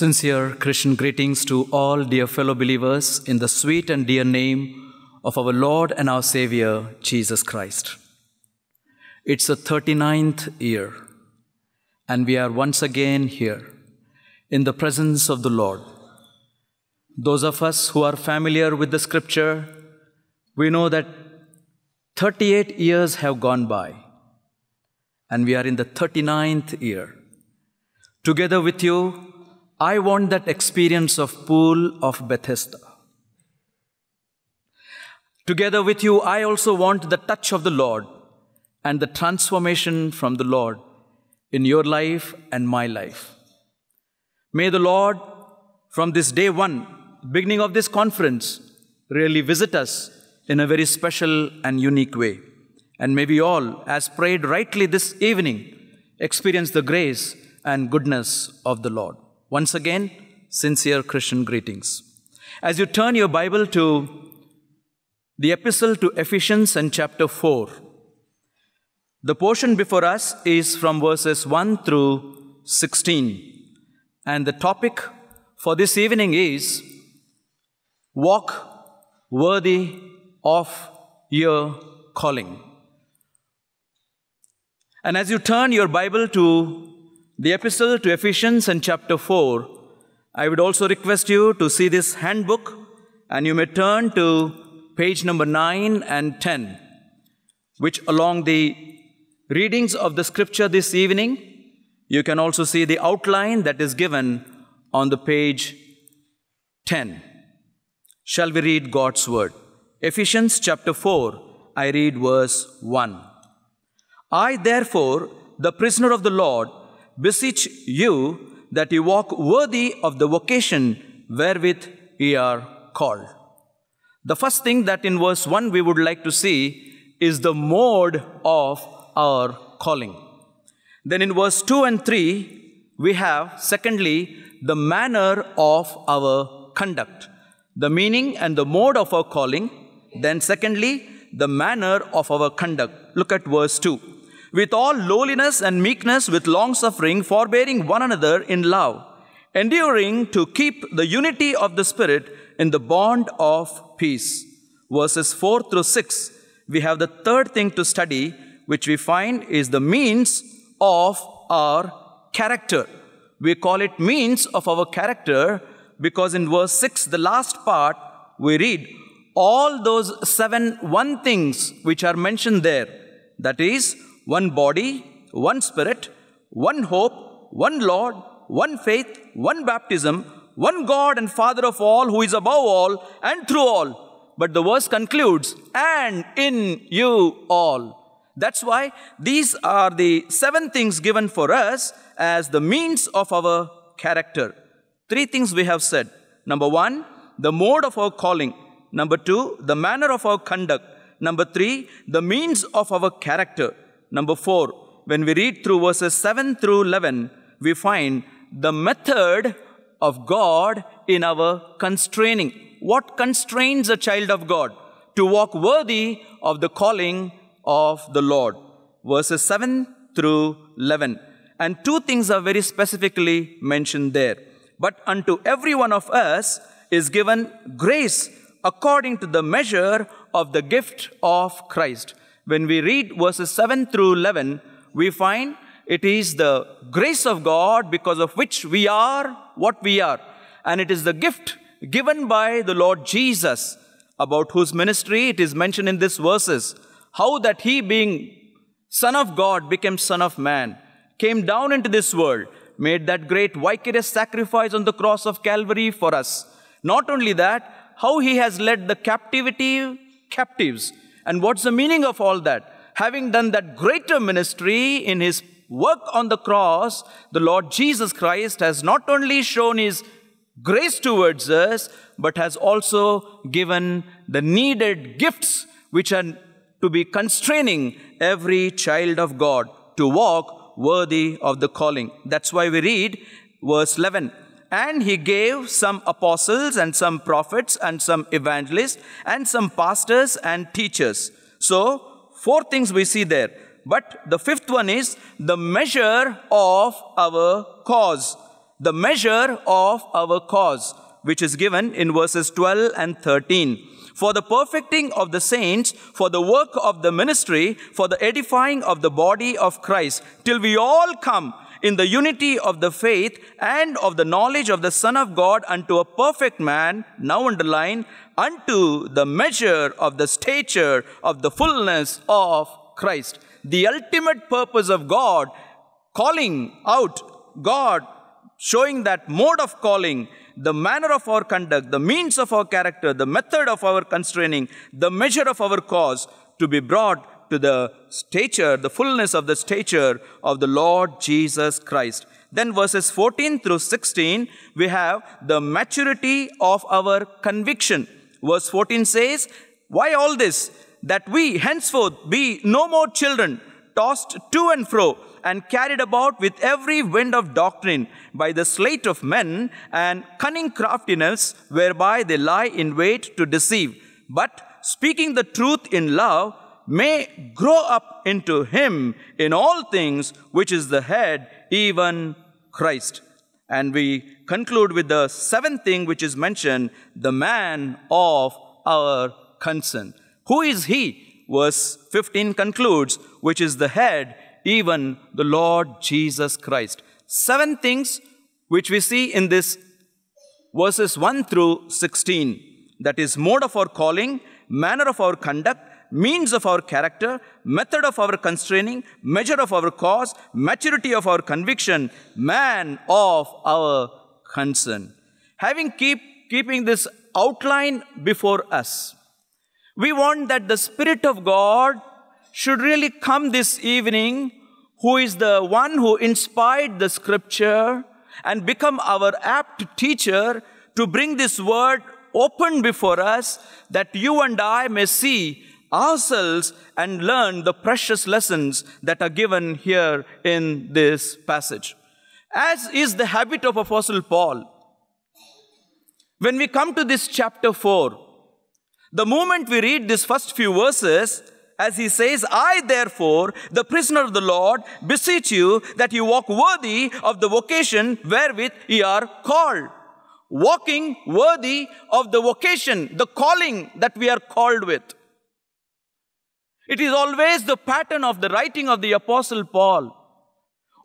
Sincere Christian greetings to all dear fellow believers in the sweet and dear name of our Lord and our Savior, Jesus Christ. It's the 39th year, and we are once again here in the presence of the Lord. Those of us who are familiar with the scripture, we know that 38 years have gone by, and we are in the 39th year. Together with you, I want that experience of pool of Bethesda. Together with you, I also want the touch of the Lord and the transformation from the Lord in your life and my life. May the Lord, from this day one, beginning of this conference, really visit us in a very special and unique way. And may we all, as prayed rightly this evening, experience the grace and goodness of the Lord. Once again, sincere Christian greetings. As you turn your Bible to the epistle to Ephesians and chapter 4, the portion before us is from verses 1 through 16. And the topic for this evening is Walk worthy of your calling. And as you turn your Bible to the epistle to Ephesians and chapter 4, I would also request you to see this handbook and you may turn to page number 9 and 10, which along the readings of the scripture this evening, you can also see the outline that is given on the page 10. Shall we read God's word? Ephesians chapter 4, I read verse 1. I, therefore, the prisoner of the Lord, beseech you that you walk worthy of the vocation wherewith ye are called. The first thing that in verse 1 we would like to see is the mode of our calling. Then in verse 2 and 3, we have, secondly, the manner of our conduct. The meaning and the mode of our calling. Then, secondly, the manner of our conduct. Look at verse 2 with all lowliness and meekness, with long suffering, forbearing one another in love, enduring to keep the unity of the Spirit in the bond of peace. Verses 4 through 6, we have the third thing to study, which we find is the means of our character. We call it means of our character because in verse 6, the last part, we read all those seven one things which are mentioned there. That is, one body, one spirit, one hope, one Lord, one faith, one baptism, one God and Father of all, who is above all and through all. But the verse concludes, and in you all. That's why these are the seven things given for us as the means of our character. Three things we have said. Number one, the mode of our calling. Number two, the manner of our conduct. Number three, the means of our character. Number four, when we read through verses 7 through 11, we find the method of God in our constraining. What constrains a child of God to walk worthy of the calling of the Lord? Verses 7 through 11. And two things are very specifically mentioned there. But unto every one of us is given grace according to the measure of the gift of Christ when we read verses 7 through 11, we find it is the grace of God because of which we are what we are. And it is the gift given by the Lord Jesus, about whose ministry it is mentioned in these verses. How that he, being Son of God, became Son of Man, came down into this world, made that great vicarious sacrifice on the cross of Calvary for us. Not only that, how he has led the captivity captives and what's the meaning of all that? Having done that greater ministry in his work on the cross, the Lord Jesus Christ has not only shown his grace towards us, but has also given the needed gifts which are to be constraining every child of God to walk worthy of the calling. That's why we read verse 11 and he gave some apostles and some prophets and some evangelists and some pastors and teachers. So, four things we see there. But the fifth one is the measure of our cause. the measure of our cause, which is given in verses 12 and 13. For the perfecting of the saints, for the work of the ministry, for the edifying of the body of Christ, till we all come in the unity of the faith and of the knowledge of the Son of God unto a perfect man, now underline, unto the measure of the stature of the fullness of Christ. The ultimate purpose of God calling out, God showing that mode of calling, the manner of our conduct, the means of our character, the method of our constraining, the measure of our cause to be brought to the stature, the fullness of the stature of the Lord Jesus Christ. Then verses 14 through 16, we have the maturity of our conviction. Verse 14 says, Why all this? That we henceforth be no more children, tossed to and fro, and carried about with every wind of doctrine by the sleight of men and cunning craftiness whereby they lie in wait to deceive. But speaking the truth in love, may grow up into him in all things, which is the head, even Christ. And we conclude with the seventh thing which is mentioned, the man of our concern. Who is he? Verse 15 concludes, which is the head, even the Lord Jesus Christ. Seven things which we see in this verses 1 through 16. That is mode of our calling, manner of our conduct, means of our character, method of our constraining, measure of our cause, maturity of our conviction, man of our concern. Having keep keeping this outline before us, we want that the Spirit of God should really come this evening, who is the one who inspired the scripture and become our apt teacher to bring this word open before us that you and I may see ourselves and learn the precious lessons that are given here in this passage. As is the habit of Apostle Paul, when we come to this chapter 4, the moment we read these first few verses, as he says, I therefore, the prisoner of the Lord, beseech you that you walk worthy of the vocation wherewith ye are called. Walking worthy of the vocation, the calling that we are called with. It is always the pattern of the writing of the Apostle Paul.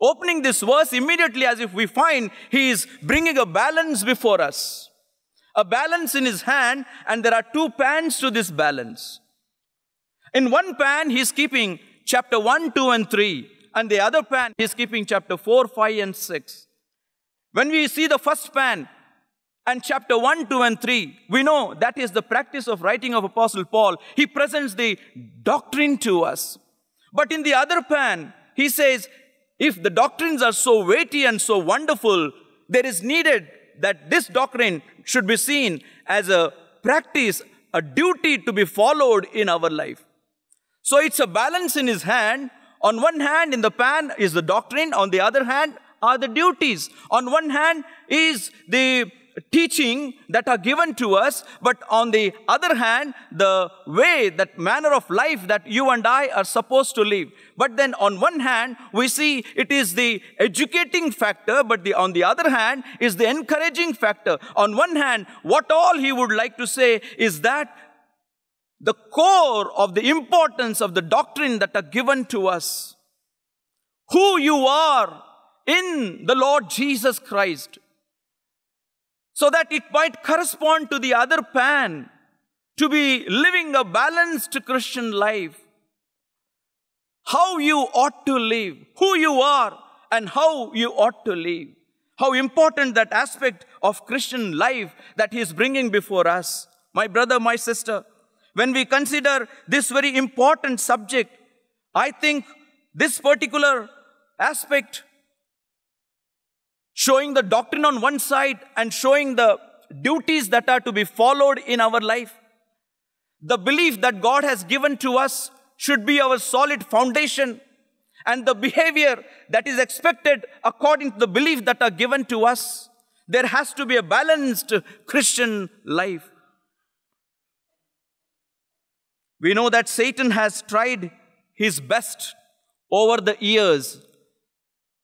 Opening this verse immediately as if we find he is bringing a balance before us. A balance in his hand, and there are two pans to this balance. In one pan, he is keeping chapter 1, 2, and 3, and the other pan, he is keeping chapter 4, 5, and 6. When we see the first pan, and chapter 1, 2, and 3, we know that is the practice of writing of Apostle Paul. He presents the doctrine to us. But in the other pan, he says, if the doctrines are so weighty and so wonderful, there is needed that this doctrine should be seen as a practice, a duty to be followed in our life. So it's a balance in his hand. On one hand, in the pan is the doctrine. On the other hand, are the duties. On one hand is the teaching that are given to us, but on the other hand, the way, that manner of life that you and I are supposed to live. But then on one hand, we see it is the educating factor, but the, on the other hand is the encouraging factor. On one hand, what all he would like to say is that the core of the importance of the doctrine that are given to us, who you are in the Lord Jesus Christ, so that it might correspond to the other pan, to be living a balanced Christian life. How you ought to live, who you are, and how you ought to live. How important that aspect of Christian life that he is bringing before us. My brother, my sister, when we consider this very important subject, I think this particular aspect showing the doctrine on one side and showing the duties that are to be followed in our life. The belief that God has given to us should be our solid foundation and the behavior that is expected according to the belief that are given to us. There has to be a balanced Christian life. We know that Satan has tried his best over the years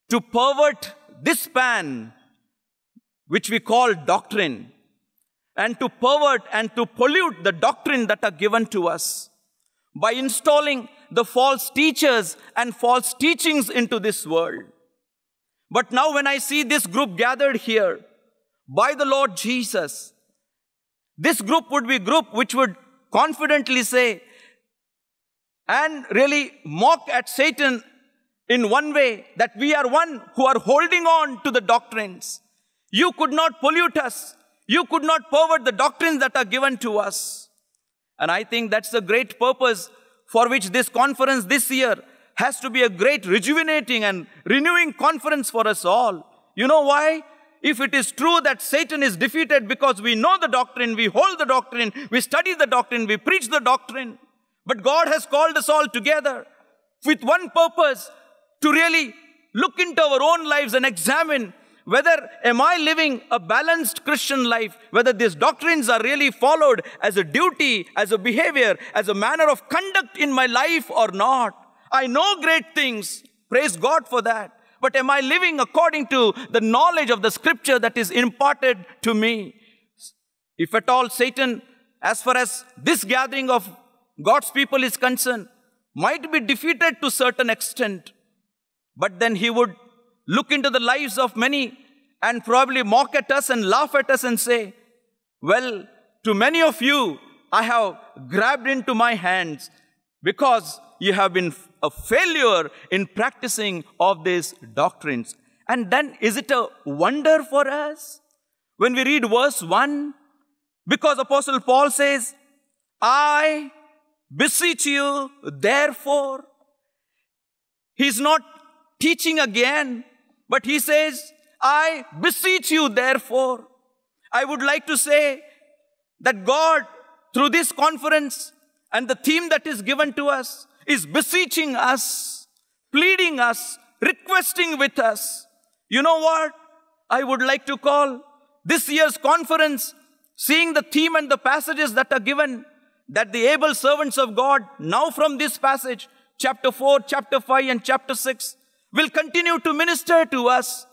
to pervert this pan which we call doctrine, and to pervert and to pollute the doctrine that are given to us by installing the false teachers and false teachings into this world. But now, when I see this group gathered here by the Lord Jesus, this group would be group which would confidently say and really mock at Satan in one way that we are one who are holding on to the doctrines. You could not pollute us. You could not pervert the doctrines that are given to us. And I think that's the great purpose for which this conference this year has to be a great rejuvenating and renewing conference for us all. You know why? If it is true that Satan is defeated because we know the doctrine, we hold the doctrine, we study the doctrine, we preach the doctrine, but God has called us all together with one purpose to really look into our own lives and examine whether am I living a balanced Christian life, whether these doctrines are really followed as a duty, as a behavior, as a manner of conduct in my life or not. I know great things. Praise God for that. But am I living according to the knowledge of the scripture that is imparted to me? If at all Satan, as far as this gathering of God's people is concerned, might be defeated to certain extent, but then he would look into the lives of many and probably mock at us and laugh at us and say, Well, to many of you, I have grabbed into my hands because you have been a failure in practicing of these doctrines. And then is it a wonder for us when we read verse 1? Because Apostle Paul says, I beseech you, therefore. He's not teaching again but he says, I beseech you, therefore. I would like to say that God, through this conference and the theme that is given to us, is beseeching us, pleading us, requesting with us. You know what? I would like to call this year's conference, seeing the theme and the passages that are given, that the able servants of God, now from this passage, chapter 4, chapter 5, and chapter 6, will continue to minister to us.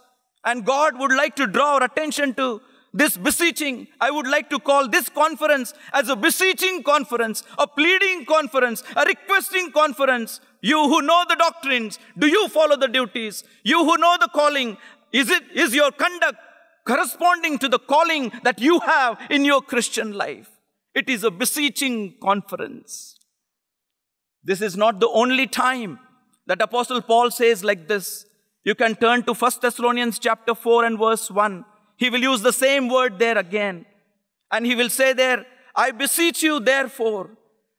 And God would like to draw our attention to this beseeching. I would like to call this conference as a beseeching conference, a pleading conference, a requesting conference. You who know the doctrines, do you follow the duties? You who know the calling, is it, is your conduct corresponding to the calling that you have in your Christian life? It is a beseeching conference. This is not the only time that Apostle Paul says like this. You can turn to 1 Thessalonians chapter 4 and verse 1. He will use the same word there again. And he will say there, I beseech you therefore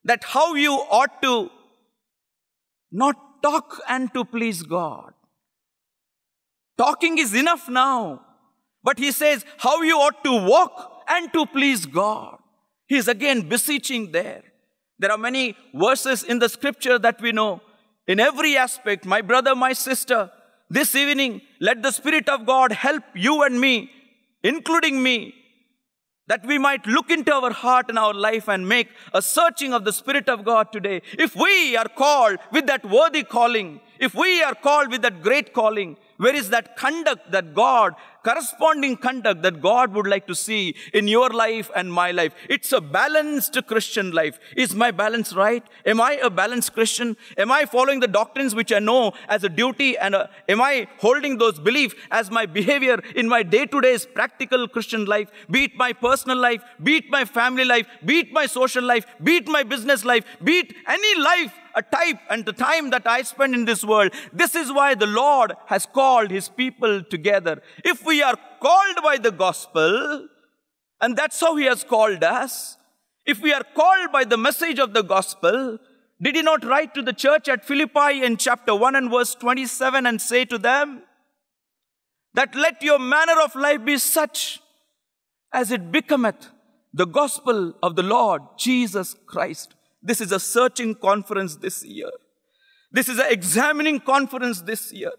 that how you ought to not talk and to please God. Talking is enough now. But he says how you ought to walk and to please God. He is again beseeching there. There are many verses in the scripture that we know in every aspect, my brother, my sister, this evening, let the Spirit of God help you and me, including me, that we might look into our heart and our life and make a searching of the Spirit of God today. If we are called with that worthy calling, if we are called with that great calling, where is that conduct that God corresponding conduct that God would like to see in your life and my life. It's a balanced Christian life. Is my balance right? Am I a balanced Christian? Am I following the doctrines which I know as a duty and a, am I holding those beliefs as my behavior in my day-to-day practical Christian life? Be it my personal life, be it my family life, be it my social life, be it my business life, be it any life a type and the time that I spend in this world. This is why the Lord has called his people together. If we are called by the gospel, and that's how he has called us, if we are called by the message of the gospel, did he not write to the church at Philippi in chapter 1 and verse 27 and say to them that let your manner of life be such as it becometh the gospel of the Lord Jesus Christ. This is a searching conference this year. This is an examining conference this year.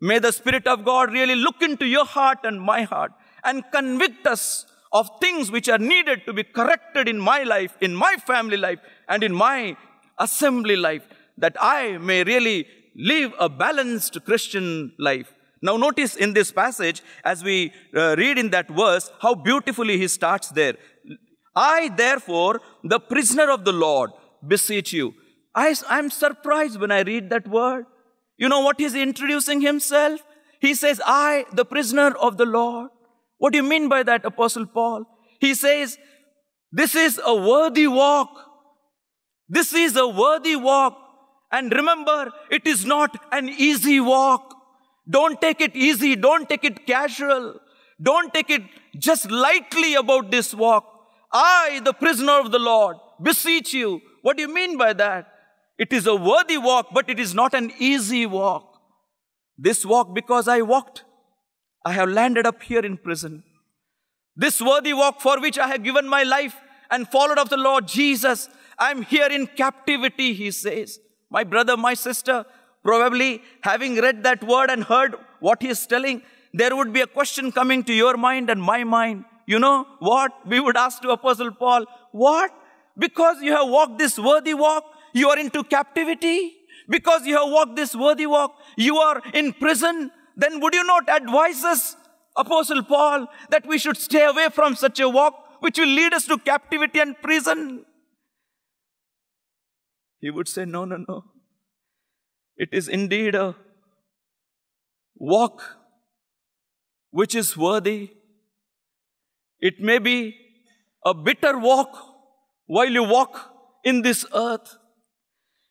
May the Spirit of God really look into your heart and my heart and convict us of things which are needed to be corrected in my life, in my family life, and in my assembly life, that I may really live a balanced Christian life. Now, notice in this passage, as we uh, read in that verse, how beautifully he starts there. I, therefore, the prisoner of the Lord, beseech you. I, I'm surprised when I read that word. You know what he's introducing himself? He says, I, the prisoner of the Lord. What do you mean by that, Apostle Paul? He says, This is a worthy walk. This is a worthy walk. And remember, it is not an easy walk. Don't take it easy. Don't take it casual. Don't take it just lightly about this walk. I, the prisoner of the Lord, beseech you. What do you mean by that? It is a worthy walk, but it is not an easy walk. This walk, because I walked, I have landed up here in prison. This worthy walk for which I have given my life and followed of the Lord Jesus, I'm here in captivity, he says. My brother, my sister, Probably having read that word and heard what he is telling, there would be a question coming to your mind and my mind. You know what? We would ask to Apostle Paul, what? Because you have walked this worthy walk, you are into captivity. Because you have walked this worthy walk, you are in prison. Then would you not advise us, Apostle Paul, that we should stay away from such a walk which will lead us to captivity and prison? He would say, no, no, no. It is indeed a walk which is worthy. It may be a bitter walk while you walk in this earth.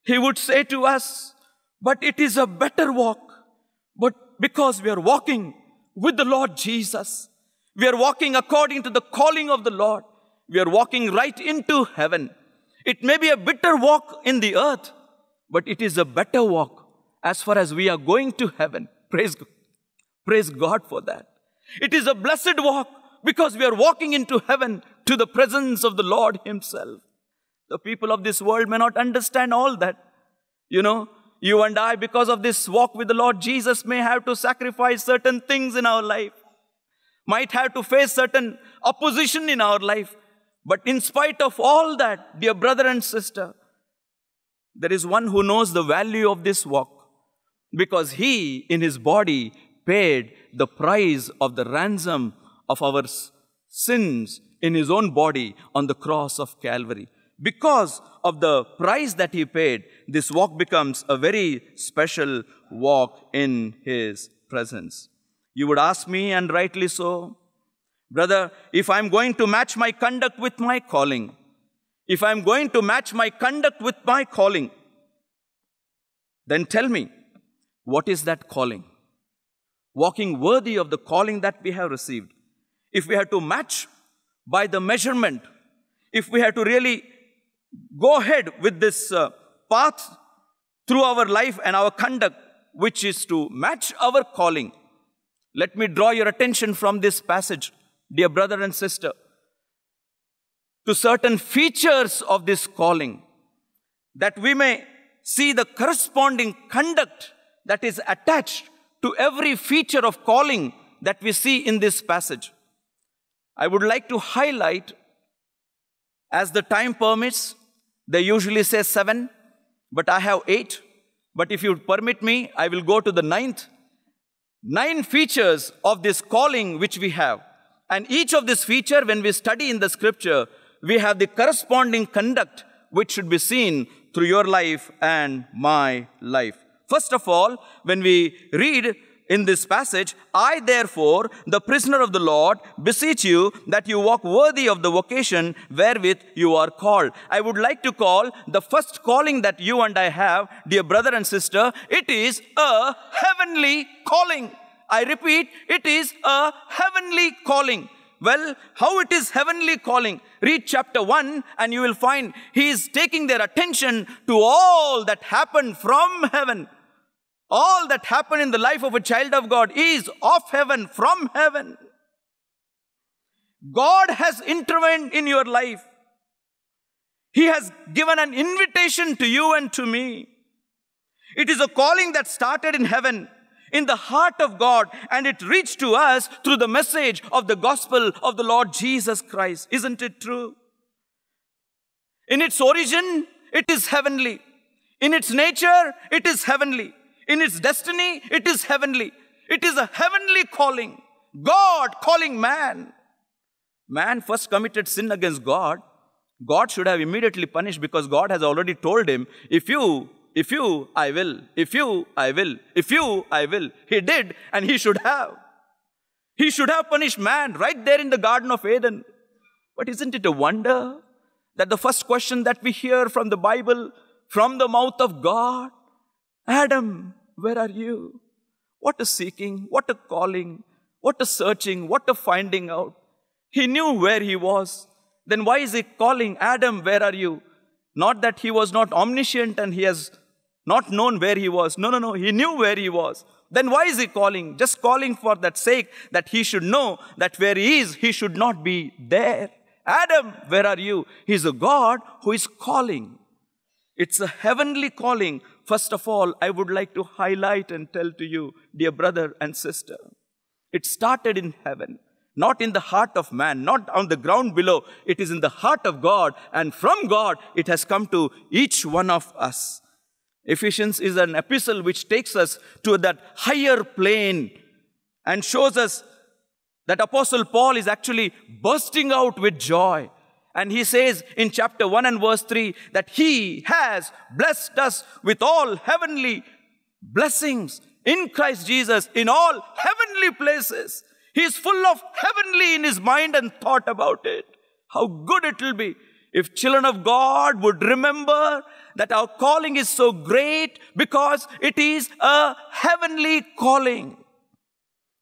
He would say to us, but it is a better walk. But because we are walking with the Lord Jesus, we are walking according to the calling of the Lord. We are walking right into heaven. It may be a bitter walk in the earth, but it is a better walk as far as we are going to heaven. Praise God. Praise God for that. It is a blessed walk because we are walking into heaven to the presence of the Lord Himself. The people of this world may not understand all that. You know, you and I, because of this walk with the Lord Jesus, may have to sacrifice certain things in our life, might have to face certain opposition in our life. But in spite of all that, dear brother and sister, there is one who knows the value of this walk because he in his body paid the price of the ransom of our sins in his own body on the cross of Calvary. Because of the price that he paid, this walk becomes a very special walk in his presence. You would ask me, and rightly so, brother, if I'm going to match my conduct with my calling, if I'm going to match my conduct with my calling, then tell me, what is that calling? Walking worthy of the calling that we have received. If we had to match by the measurement, if we had to really go ahead with this uh, path through our life and our conduct, which is to match our calling, let me draw your attention from this passage, dear brother and sister, to certain features of this calling, that we may see the corresponding conduct that is attached to every feature of calling that we see in this passage. I would like to highlight, as the time permits, they usually say seven, but I have eight. But if you permit me, I will go to the ninth. Nine features of this calling which we have. And each of this feature, when we study in the scripture, we have the corresponding conduct which should be seen through your life and my life. First of all, when we read in this passage, I therefore, the prisoner of the Lord, beseech you that you walk worthy of the vocation wherewith you are called. I would like to call the first calling that you and I have, dear brother and sister, it is a heavenly calling. I repeat, it is a heavenly calling. Well, how it is heavenly calling? Read chapter 1 and you will find he is taking their attention to all that happened from heaven. All that happened in the life of a child of God is of heaven, from heaven. God has intervened in your life. He has given an invitation to you and to me. It is a calling that started in heaven, in the heart of God, and it reached to us through the message of the gospel of the Lord Jesus Christ. Isn't it true? In its origin, it is heavenly. In its nature, it is heavenly. In its destiny, it is heavenly. It is a heavenly calling. God calling man. Man first committed sin against God. God should have immediately punished because God has already told him, if you, if you, I will. If you, I will. If you, I will. He did and he should have. He should have punished man right there in the Garden of Eden. But isn't it a wonder that the first question that we hear from the Bible, from the mouth of God, Adam, where are you? What a seeking, what a calling, what a searching, what a finding out. He knew where he was. Then why is he calling, Adam, where are you? Not that he was not omniscient and he has not known where he was. No, no, no. He knew where he was. Then why is he calling? Just calling for that sake that he should know that where he is, he should not be there. Adam, where are you? He's a God who is calling. It's a heavenly calling. First of all, I would like to highlight and tell to you, dear brother and sister, it started in heaven, not in the heart of man, not on the ground below. It is in the heart of God, and from God it has come to each one of us. Ephesians is an epistle which takes us to that higher plane and shows us that Apostle Paul is actually bursting out with joy. And he says in chapter 1 and verse 3 that he has blessed us with all heavenly blessings in Christ Jesus in all heavenly places. He is full of heavenly in his mind and thought about it. How good it will be if children of God would remember that our calling is so great because it is a heavenly calling.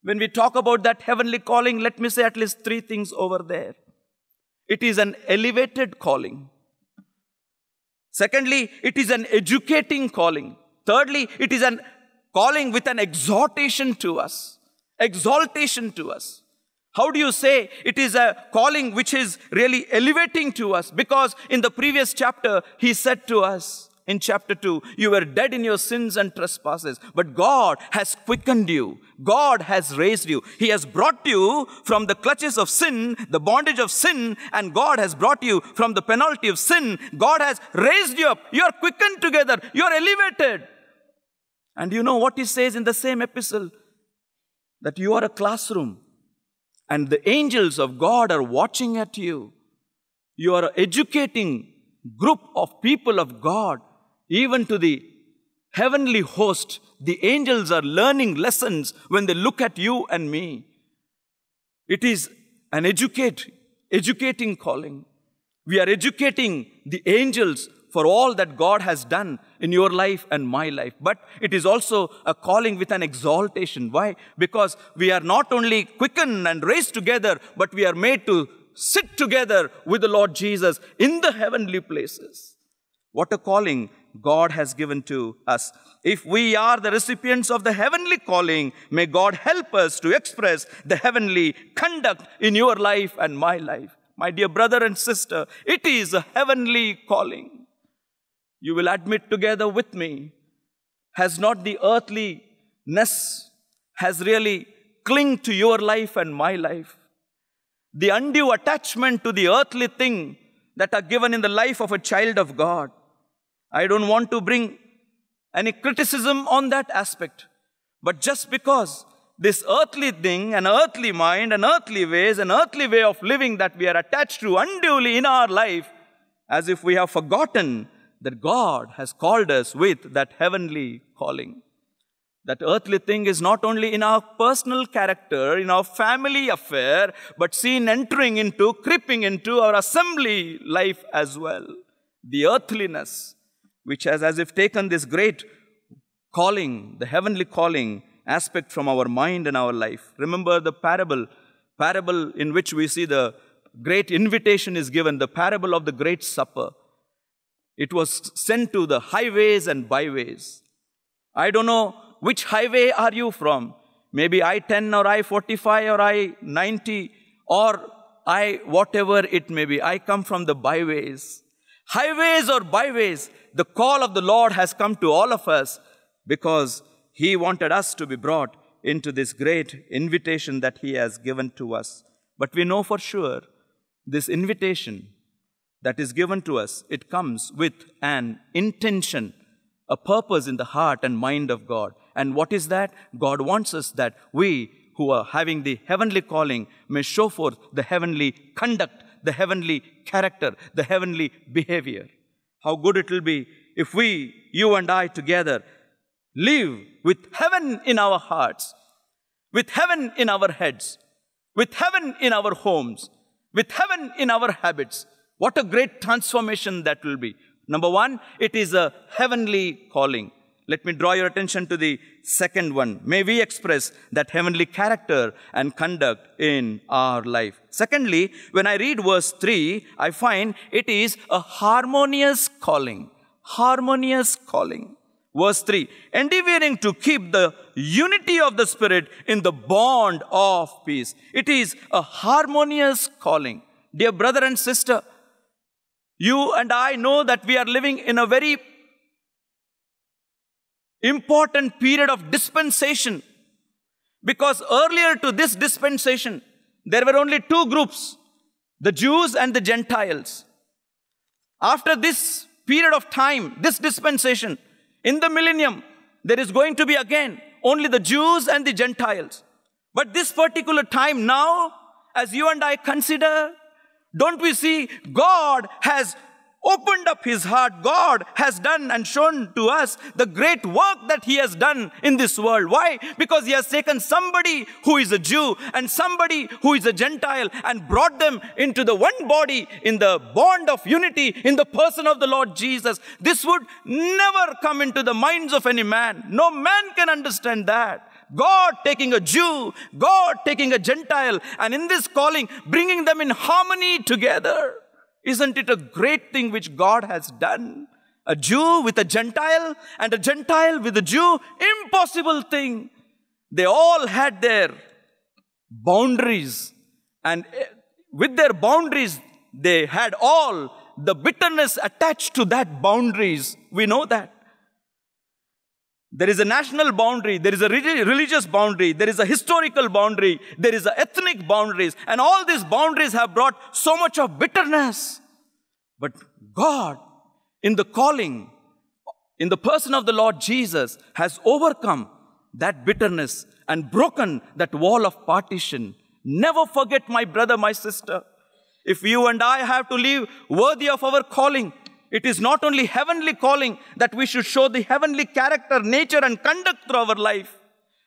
When we talk about that heavenly calling, let me say at least three things over there. It is an elevated calling. Secondly, it is an educating calling. Thirdly, it is a calling with an exhortation to us. Exaltation to us. How do you say it is a calling which is really elevating to us? Because in the previous chapter, he said to us, in chapter 2, you were dead in your sins and trespasses, but God has quickened you. God has raised you. He has brought you from the clutches of sin, the bondage of sin, and God has brought you from the penalty of sin. God has raised you up. You are quickened together. You are elevated. And you know what he says in the same epistle? That you are a classroom and the angels of God are watching at you. You are educating group of people of God even to the heavenly host, the angels are learning lessons when they look at you and me. It is an educate, educating calling. We are educating the angels for all that God has done in your life and my life. But it is also a calling with an exaltation. Why? Because we are not only quickened and raised together, but we are made to sit together with the Lord Jesus in the heavenly places. What a calling God has given to us. If we are the recipients of the heavenly calling, may God help us to express the heavenly conduct in your life and my life. My dear brother and sister, it is a heavenly calling. You will admit together with me, has not the earthliness has really cling to your life and my life. The undue attachment to the earthly thing that are given in the life of a child of God I don't want to bring any criticism on that aspect. But just because this earthly thing, an earthly mind, an earthly ways, an earthly way of living that we are attached to unduly in our life, as if we have forgotten that God has called us with that heavenly calling. That earthly thing is not only in our personal character, in our family affair, but seen entering into, creeping into our assembly life as well. The earthliness which has as if taken this great calling, the heavenly calling aspect from our mind and our life. Remember the parable, parable in which we see the great invitation is given, the parable of the great supper. It was sent to the highways and byways. I don't know which highway are you from. Maybe I-10 or I-45 or I-90 or I, whatever it may be. I come from the byways. Highways or byways, the call of the Lord has come to all of us because He wanted us to be brought into this great invitation that He has given to us. But we know for sure this invitation that is given to us, it comes with an intention, a purpose in the heart and mind of God. And what is that? God wants us that we who are having the heavenly calling may show forth the heavenly conduct, the heavenly character, the heavenly behavior. How good it will be if we, you and I together, live with heaven in our hearts, with heaven in our heads, with heaven in our homes, with heaven in our habits. What a great transformation that will be. Number one, it is a heavenly calling. Let me draw your attention to the second one. May we express that heavenly character and conduct in our life. Secondly, when I read verse 3, I find it is a harmonious calling. Harmonious calling. Verse 3 endeavoring to keep the unity of the Spirit in the bond of peace. It is a harmonious calling. Dear brother and sister, you and I know that we are living in a very important period of dispensation. Because earlier to this dispensation, there were only two groups the Jews and the Gentiles. After this period of time, this dispensation, in the millennium, there is going to be again only the Jews and the Gentiles. But this particular time now, as you and I consider, don't we see God has opened up his heart. God has done and shown to us the great work that he has done in this world. Why? Because he has taken somebody who is a Jew and somebody who is a Gentile and brought them into the one body in the bond of unity in the person of the Lord Jesus. This would never come into the minds of any man. No man can understand that. God taking a Jew, God taking a Gentile, and in this calling, bringing them in harmony together. Isn't it a great thing which God has done? A Jew with a Gentile and a Gentile with a Jew? Impossible thing. They all had their boundaries, and eh, with their boundaries, they had all the bitterness attached to that boundaries. We know that. There is a national boundary, there is a religious boundary, there is a historical boundary, there is ethnic boundaries, and all these boundaries have brought so much of bitterness. But God, in the calling, in the person of the Lord Jesus, has overcome that bitterness and broken that wall of partition. Never forget, my brother, my sister. If you and I have to live worthy of our calling, it is not only heavenly calling that we should show the heavenly character, nature, and conduct through our life,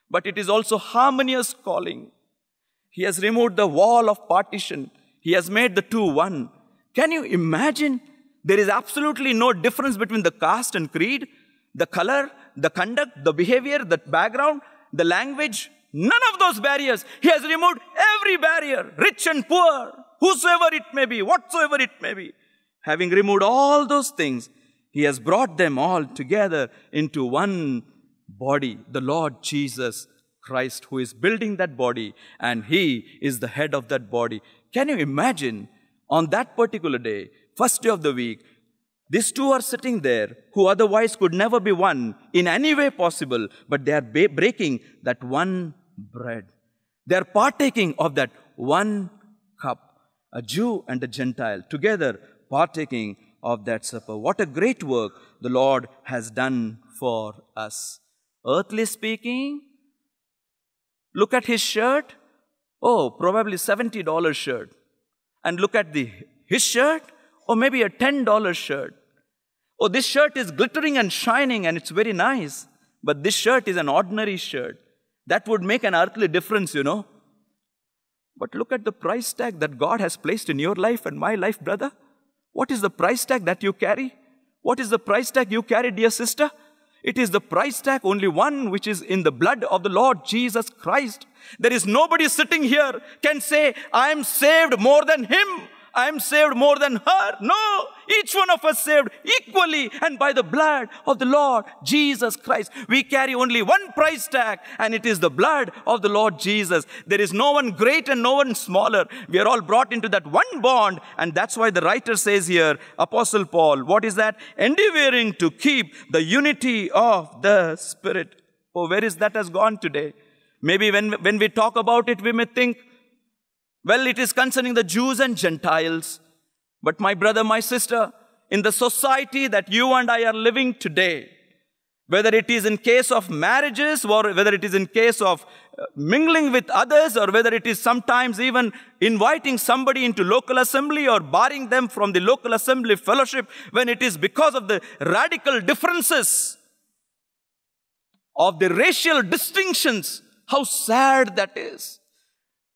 but it is also harmonious calling. He has removed the wall of partition. He has made the two one. Can you imagine? There is absolutely no difference between the caste and creed, the color, the conduct, the behavior, the background, the language. None of those barriers. He has removed every barrier, rich and poor, whosoever it may be, whatsoever it may be. Having removed all those things, he has brought them all together into one body, the Lord Jesus Christ, who is building that body, and he is the head of that body. Can you imagine on that particular day, first day of the week, these two are sitting there who otherwise could never be one in any way possible, but they are ba- breaking that one bread. They are partaking of that one cup. A Jew and a Gentile together partaking of that supper. What a great work the Lord has done for us. Earthly speaking, look at his shirt. Oh, probably $70 shirt. And look at the his shirt, or maybe a $10 shirt. Oh, this shirt is glittering and shining and it's very nice. But this shirt is an ordinary shirt. That would make an earthly difference, you know. But look at the price tag that God has placed in your life and my life, brother. What is the price tag that you carry? What is the price tag you carry, dear sister? It is the price tag, only one which is in the blood of the Lord Jesus Christ. There is nobody sitting here can say, I am saved more than him I am saved more than her. No, each one of us saved equally and by the blood of the Lord Jesus Christ. We carry only one price tag and it is the blood of the Lord Jesus. There is no one great and no one smaller. We are all brought into that one bond and that's why the writer says here, Apostle Paul, what is that? Endeavoring to keep the unity of the Spirit. Oh, where is that has gone today? Maybe when, when we talk about it, we may think, well, it is concerning the Jews and Gentiles. But my brother, my sister, in the society that you and I are living today, whether it is in case of marriages or whether it is in case of uh, mingling with others or whether it is sometimes even inviting somebody into local assembly or barring them from the local assembly fellowship when it is because of the radical differences of the racial distinctions how sad that is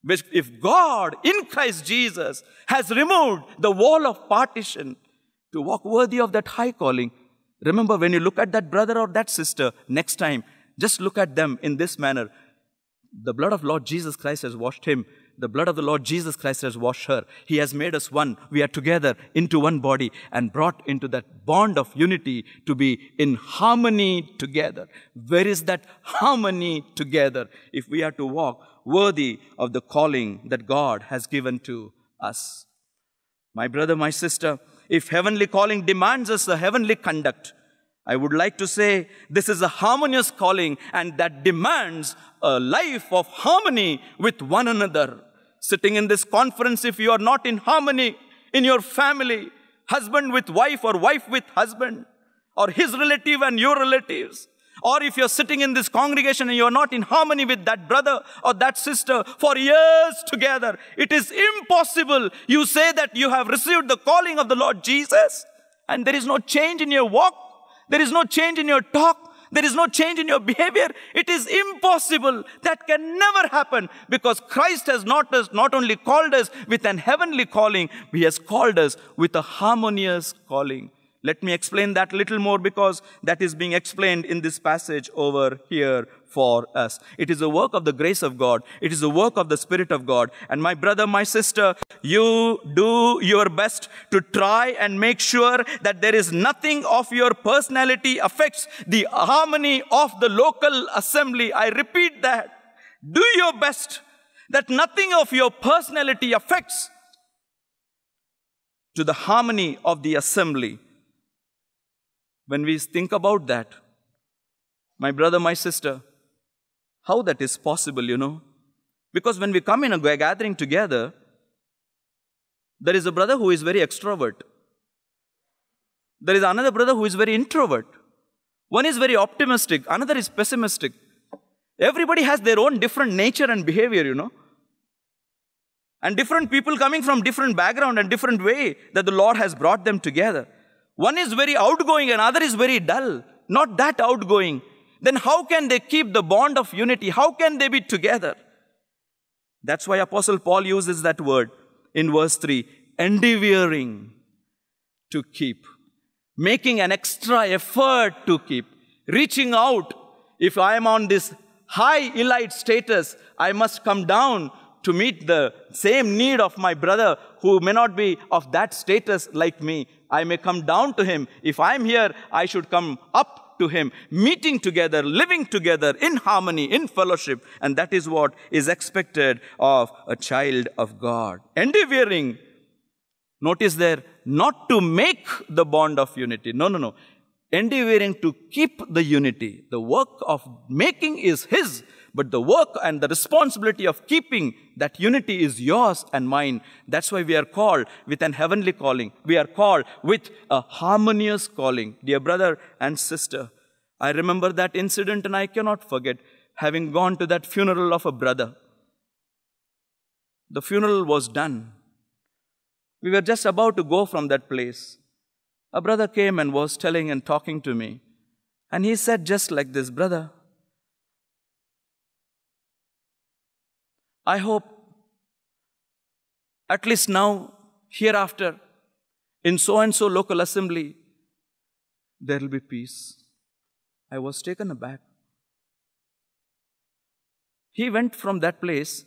if god in christ jesus has removed the wall of partition to walk worthy of that high calling Remember, when you look at that brother or that sister next time, just look at them in this manner. The blood of Lord Jesus Christ has washed him. The blood of the Lord Jesus Christ has washed her. He has made us one. We are together into one body and brought into that bond of unity to be in harmony together. Where is that harmony together if we are to walk worthy of the calling that God has given to us? My brother, my sister, if heavenly calling demands us a heavenly conduct, I would like to say this is a harmonious calling and that demands a life of harmony with one another. Sitting in this conference, if you are not in harmony in your family, husband with wife or wife with husband, or his relative and your relatives, or if you're sitting in this congregation and you're not in harmony with that brother or that sister for years together, it is impossible. You say that you have received the calling of the Lord Jesus and there is no change in your walk. There is no change in your talk. There is no change in your behavior. It is impossible. That can never happen because Christ has not, us, not only called us with an heavenly calling, He has called us with a harmonious calling. Let me explain that little more because that is being explained in this passage over here for us. It is a work of the grace of God. It is a work of the Spirit of God. And my brother, my sister, you do your best to try and make sure that there is nothing of your personality affects the harmony of the local assembly. I repeat that. Do your best that nothing of your personality affects to the harmony of the assembly when we think about that, my brother, my sister, how that is possible, you know? Because when we come in a gathering together, there is a brother who is very extrovert. There is another brother who is very introvert. One is very optimistic, another is pessimistic. Everybody has their own different nature and behavior, you know. And different people coming from different background and different way that the Lord has brought them together. One is very outgoing and other is very dull, not that outgoing. Then how can they keep the bond of unity? How can they be together? That's why Apostle Paul uses that word in verse 3 endeavoring to keep, making an extra effort to keep, reaching out. If I am on this high elite status, I must come down to meet the same need of my brother who may not be of that status like me. I may come down to him. If I'm here, I should come up to him, meeting together, living together in harmony, in fellowship. And that is what is expected of a child of God. Endeavoring, notice there, not to make the bond of unity. No, no, no. Endeavoring to keep the unity. The work of making is his but the work and the responsibility of keeping that unity is yours and mine. That's why we are called with an heavenly calling. We are called with a harmonious calling. Dear brother and sister, I remember that incident and I cannot forget having gone to that funeral of a brother. The funeral was done. We were just about to go from that place. A brother came and was telling and talking to me. And he said just like this, Brother, I hope at least now, hereafter, in so and so local assembly, there will be peace. I was taken aback. He went from that place,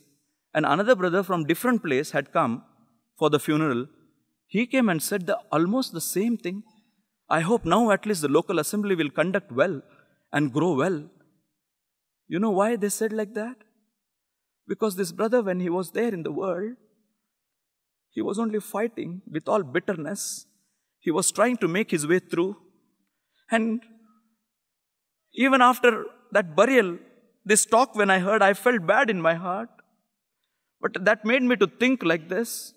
and another brother from different place had come for the funeral. He came and said the, almost the same thing. I hope now at least the local assembly will conduct well and grow well. You know why they said like that? Because this brother, when he was there in the world, he was only fighting with all bitterness. He was trying to make his way through. And even after that burial, this talk, when I heard, I felt bad in my heart. But that made me to think like this.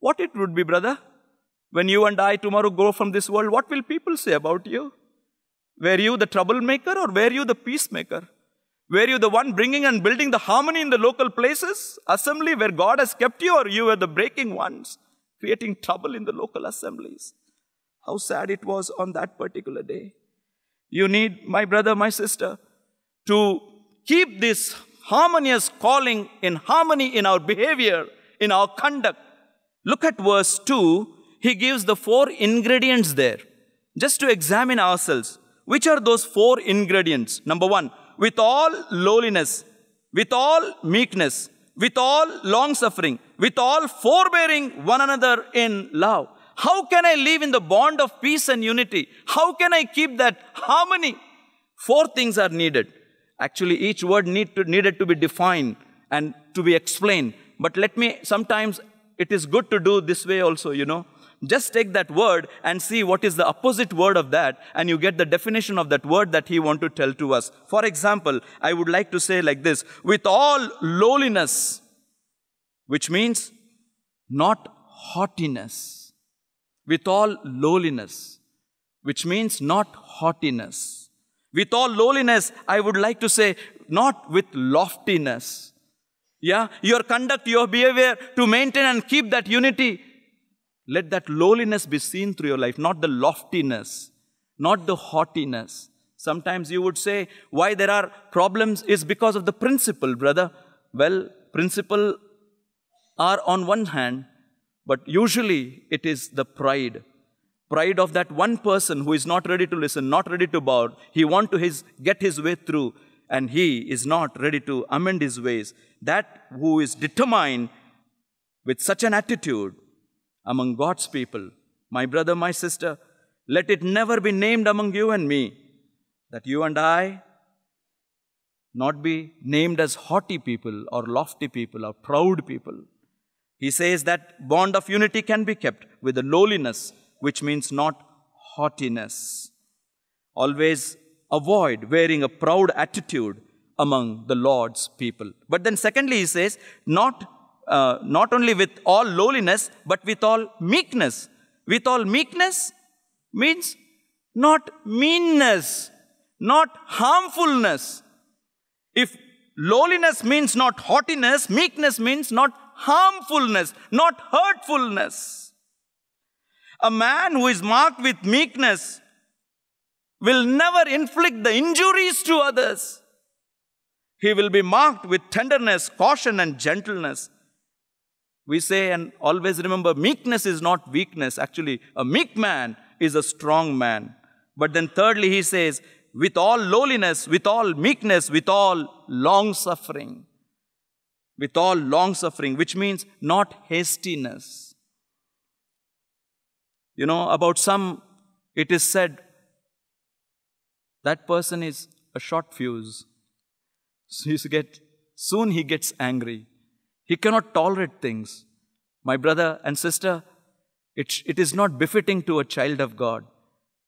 What it would be, brother? When you and I tomorrow go from this world, what will people say about you? Were you the troublemaker or were you the peacemaker? Were you the one bringing and building the harmony in the local places, assembly where God has kept you, or you were the breaking ones, creating trouble in the local assemblies? How sad it was on that particular day. You need, my brother, my sister, to keep this harmonious calling in harmony in our behavior, in our conduct. Look at verse 2. He gives the four ingredients there. Just to examine ourselves. Which are those four ingredients? Number one, with all lowliness, with all meekness, with all long suffering, with all forbearing one another in love. How can I live in the bond of peace and unity? How can I keep that harmony? Four things are needed. Actually, each word need to, needed to be defined and to be explained. But let me, sometimes it is good to do this way also, you know. Just take that word and see what is the opposite word of that, and you get the definition of that word that he want to tell to us. For example, I would like to say like this, with all lowliness, which means not haughtiness. With all lowliness, which means not haughtiness. With all lowliness, I would like to say, not with loftiness. Yeah, your conduct, your behavior to maintain and keep that unity let that lowliness be seen through your life, not the loftiness, not the haughtiness. Sometimes you would say, why there are problems is because of the principle, brother. Well, principle are on one hand, but usually it is the pride. Pride of that one person who is not ready to listen, not ready to bow. He want to his, get his way through and he is not ready to amend his ways. That who is determined with such an attitude among God's people. My brother, my sister, let it never be named among you and me that you and I not be named as haughty people or lofty people or proud people. He says that bond of unity can be kept with the lowliness, which means not haughtiness. Always avoid wearing a proud attitude among the Lord's people. But then, secondly, he says, not uh, not only with all lowliness, but with all meekness. With all meekness means not meanness, not harmfulness. If lowliness means not haughtiness, meekness means not harmfulness, not hurtfulness. A man who is marked with meekness will never inflict the injuries to others. He will be marked with tenderness, caution, and gentleness. We say and always remember meekness is not weakness. Actually, a meek man is a strong man. But then, thirdly, he says, with all lowliness, with all meekness, with all long suffering. With all long suffering, which means not hastiness. You know, about some, it is said that person is a short fuse. So you get, soon he gets angry. He cannot tolerate things. My brother and sister, it, it is not befitting to a child of God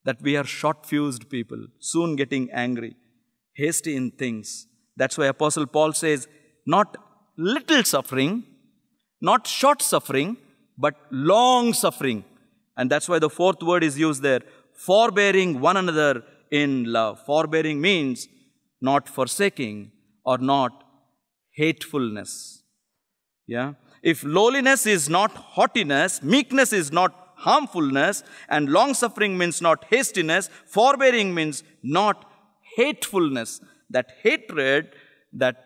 that we are short fused people, soon getting angry, hasty in things. That's why Apostle Paul says, not little suffering, not short suffering, but long suffering. And that's why the fourth word is used there forbearing one another in love. Forbearing means not forsaking or not hatefulness. Yeah. If lowliness is not haughtiness, meekness is not harmfulness, and long suffering means not hastiness, forbearing means not hatefulness. That hatred, that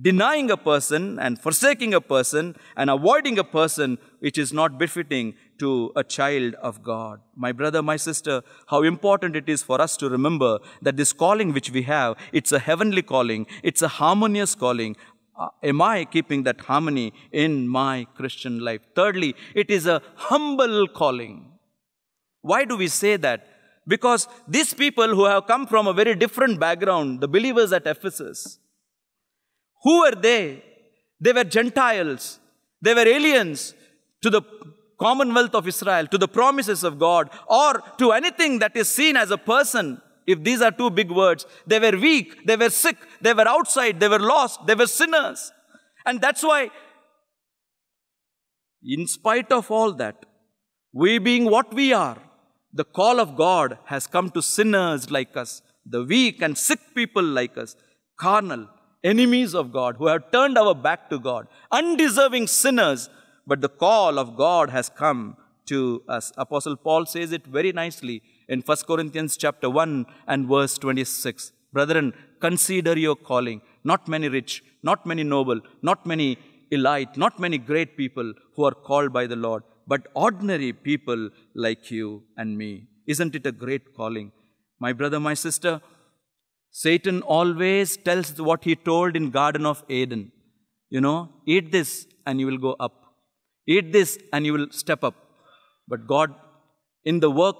denying a person and forsaking a person and avoiding a person which is not befitting to a child of God. My brother, my sister, how important it is for us to remember that this calling which we have, it's a heavenly calling, it's a harmonious calling, uh, am I keeping that harmony in my Christian life? Thirdly, it is a humble calling. Why do we say that? Because these people who have come from a very different background, the believers at Ephesus, who were they? They were Gentiles. They were aliens to the commonwealth of Israel, to the promises of God, or to anything that is seen as a person if these are two big words, they were weak, they were sick, they were outside, they were lost, they were sinners. And that's why, in spite of all that, we being what we are, The call of God has come to sinners like us, the weak and sick people like us, carnal, enemies of God who have turned our back to God, undeserving sinners, but the call of God has come to us. Apostle Paul says it very nicely in 1 Corinthians chapter 1 and verse 26. Brethren, consider your calling. Not many rich, not many noble, not many elite, not many great people who are called by the Lord, but ordinary people like you and me. Isn't it a great calling? My brother, my sister, Satan always tells what he told in Garden of Eden. You know, eat this and you will go up. Eat this and you will step up. But God, in the work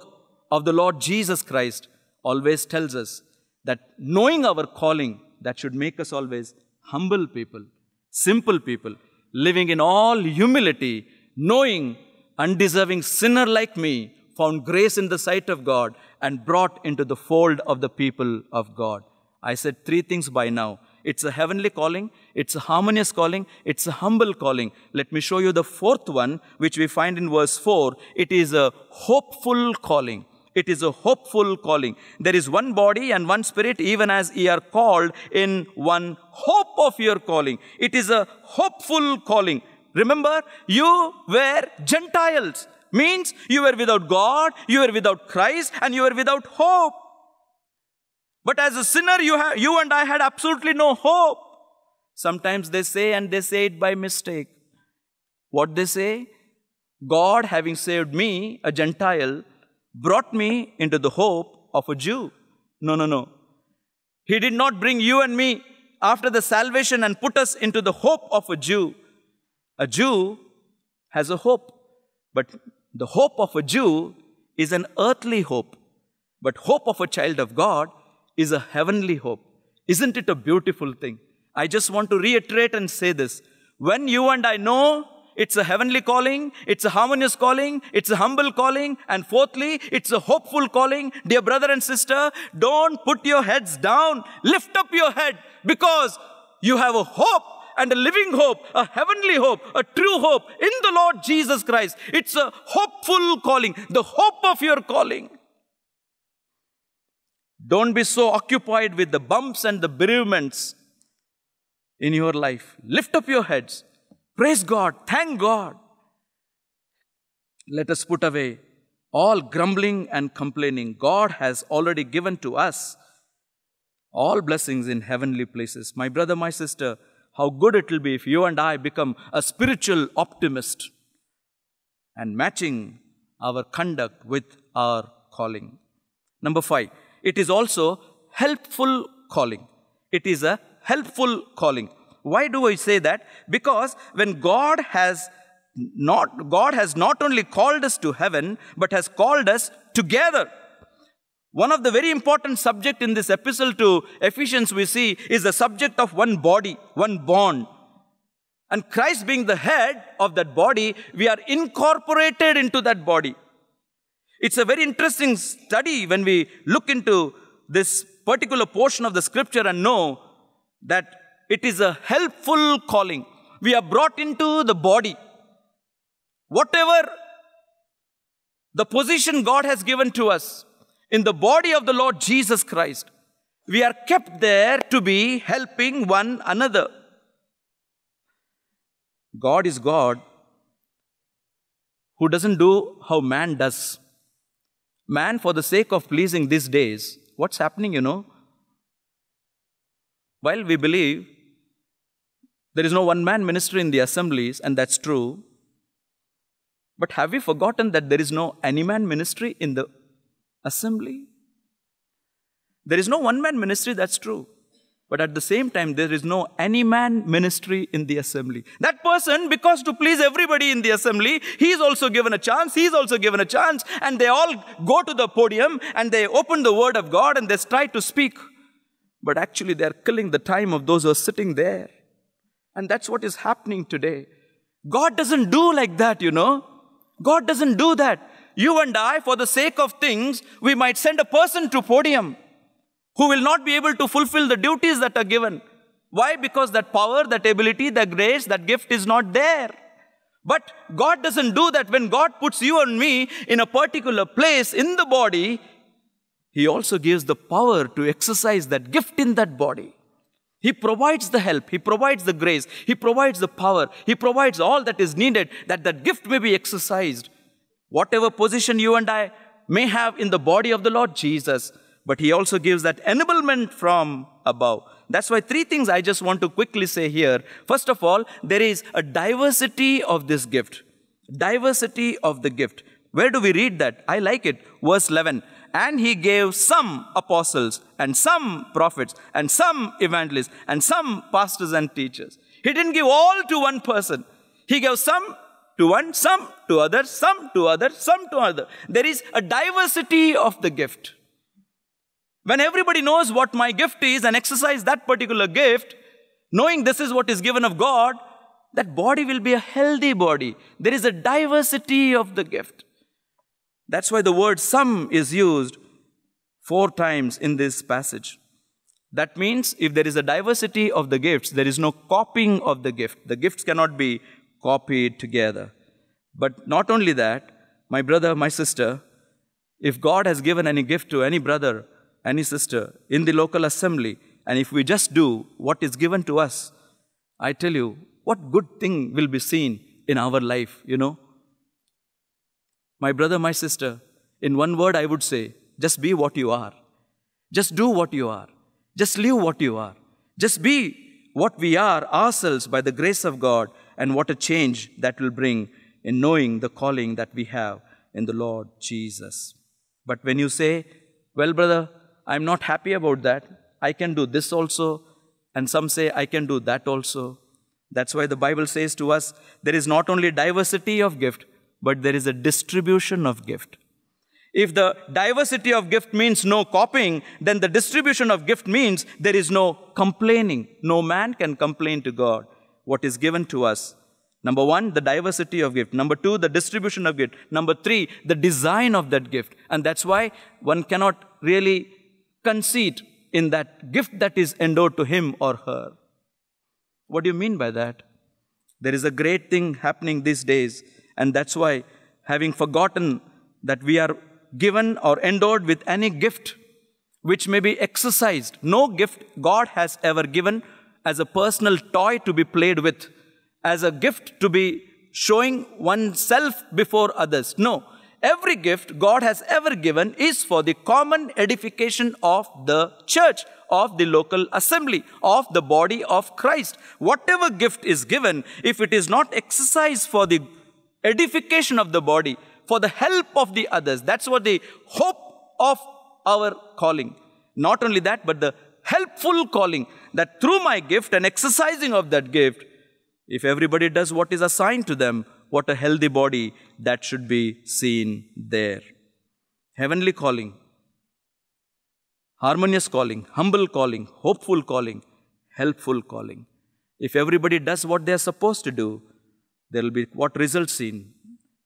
of the Lord Jesus Christ, always tells us that knowing our calling, that should make us always humble people, simple people, living in all humility, knowing undeserving sinner like me found grace in the sight of God and brought into the fold of the people of God. I said three things by now. It's a heavenly calling, it's a harmonious calling, it's a humble calling. Let me show you the fourth one, which we find in verse 4. It is a hopeful calling. It is a hopeful calling. There is one body and one spirit, even as ye are called in one hope of your calling. It is a hopeful calling. Remember, you were Gentiles means you were without God, you were without Christ, and you were without hope. But as a sinner, you, you and I had absolutely no hope. Sometimes they say, and they say it by mistake. What they say? God, having saved me, a Gentile, brought me into the hope of a Jew. No, no, no. He did not bring you and me after the salvation and put us into the hope of a Jew. A Jew has a hope, but the hope of a Jew is an earthly hope, but hope of a child of God is a heavenly hope. Isn't it a beautiful thing? I just want to reiterate and say this. When you and I know it's a heavenly calling, it's a harmonious calling, it's a humble calling, and fourthly, it's a hopeful calling. Dear brother and sister, don't put your heads down. Lift up your head because you have a hope and a living hope, a heavenly hope, a true hope in the Lord Jesus Christ. It's a hopeful calling, the hope of your calling. Don't be so occupied with the bumps and the bereavements in your life. Lift up your heads. Praise God. Thank God. Let us put away all grumbling and complaining. God has already given to us all blessings in heavenly places. My brother, my sister, how good it will be if you and I become a spiritual optimist and matching our conduct with our calling. Number five, it is also helpful calling. It is a helpful calling. Why do I say that? Because when God has not, God has not only called us to heaven, but has called us together. One of the very important subject in this epistle to Ephesians we see is the subject of one body, one bond. And Christ being the head of that body, we are incorporated into that body. It's a very interesting study when we look into this particular portion of the scripture and know that it is a helpful calling. We are brought into the body. Whatever the position God has given to us in the body of the Lord Jesus Christ, we are kept there to be helping one another. God is God who doesn't do how man does. Man, for the sake of pleasing these days, what's happening, you know? While we believe there is no one man ministry in the assemblies, and that's true, but have we forgotten that there is no any man ministry in the assembly? There is no one man ministry, that's true. But at the same time, there is no any man ministry in the assembly. That person, because to please everybody in the assembly, he is also given a chance, he is also given a chance, and they all go to the podium and they open the word of God and they try to speak. But actually, they are killing the time of those who are sitting there. And that's what is happening today. God doesn't do like that, you know. God doesn't do that. You and I, for the sake of things, we might send a person to podium who will not be able to fulfill the duties that are given. Why? Because that power, that ability, that grace, that gift is not there. But God doesn't do that. When God puts you and me in a particular place in the body, He also gives the power to exercise that gift in that body. He provides the help, He provides the grace, He provides the power, He provides all that is needed that that gift may be exercised. Whatever position you and I may have in the body of the Lord Jesus, but He also gives that enablement from above. That's why three things I just want to quickly say here. First of all, there is a diversity of this gift. Diversity of the gift. Where do we read that? I like it. Verse 11. And he gave some apostles and some prophets and some evangelists and some pastors and teachers. He didn't give all to one person. He gave some to one, some to others, some to others, some to other. There is a diversity of the gift. When everybody knows what my gift is and exercise that particular gift, knowing this is what is given of God, that body will be a healthy body. There is a diversity of the gift. That's why the word some is used four times in this passage. That means if there is a diversity of the gifts, there is no copying of the gift. The gifts cannot be copied together. But not only that, my brother, my sister, if God has given any gift to any brother, any sister in the local assembly, and if we just do what is given to us, I tell you, what good thing will be seen in our life, you know? My brother, my sister, in one word, I would say, just be what you are. Just do what you are. Just live what you are. Just be what we are ourselves by the grace of God, and what a change that will bring in knowing the calling that we have in the Lord Jesus. But when you say, Well, brother, I'm not happy about that. I can do this also. And some say, I can do that also. That's why the Bible says to us, there is not only diversity of gift, but there is a distribution of gift. If the diversity of gift means no copying, then the distribution of gift means there is no complaining. No man can complain to God what is given to us. Number one, the diversity of gift. Number two, the distribution of gift. Number three, the design of that gift. And that's why one cannot really conceit in that gift that is endowed to him or her. What do you mean by that? There is a great thing happening these days, and that's why, having forgotten that we are given or endowed with any gift which may be exercised, no gift God has ever given as a personal toy to be played with, as a gift to be showing oneself before others. No, Every gift God has ever given is for the common edification of the church, of the local assembly, of the body of Christ. Whatever gift is given, if it is not exercised for the edification of the body, for the help of the others, that's what the hope of our calling. Not only that, but the helpful calling that through my gift and exercising of that gift, if everybody does what is assigned to them, what a healthy body that should be seen there. Heavenly calling, harmonious calling, humble calling, hopeful calling, helpful calling. If everybody does what they are supposed to do, there will be what results seen.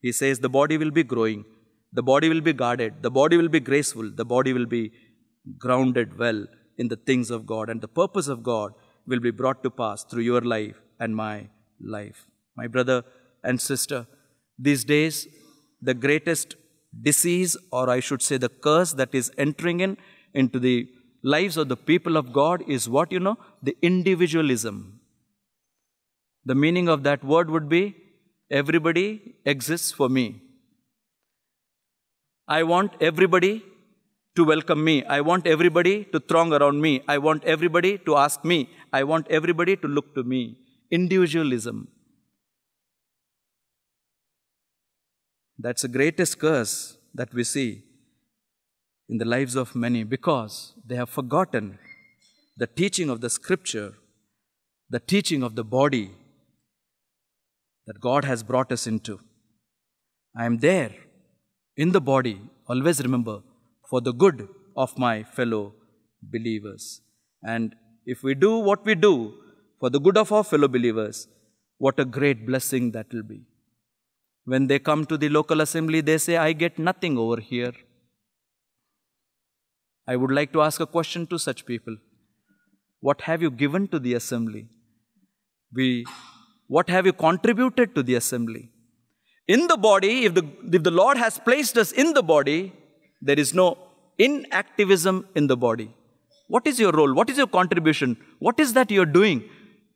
He says the body will be growing, the body will be guarded, the body will be graceful, the body will be grounded well in the things of God, and the purpose of God will be brought to pass through your life and my life. My brother, and sister, these days, the greatest disease, or I should say the curse that is entering in into the lives of the people of God is what you know? The individualism. The meaning of that word would be everybody exists for me. I want everybody to welcome me. I want everybody to throng around me. I want everybody to ask me. I want everybody to look to me. Individualism. That's the greatest curse that we see in the lives of many because they have forgotten the teaching of the scripture, the teaching of the body that God has brought us into. I am there in the body, always remember, for the good of my fellow believers. And if we do what we do for the good of our fellow believers, what a great blessing that will be. When they come to the local assembly, they say, I get nothing over here. I would like to ask a question to such people What have you given to the assembly? We What have you contributed to the assembly? In the body, if the, if the Lord has placed us in the body, there is no inactivism in the body. What is your role? What is your contribution? What is that you're doing?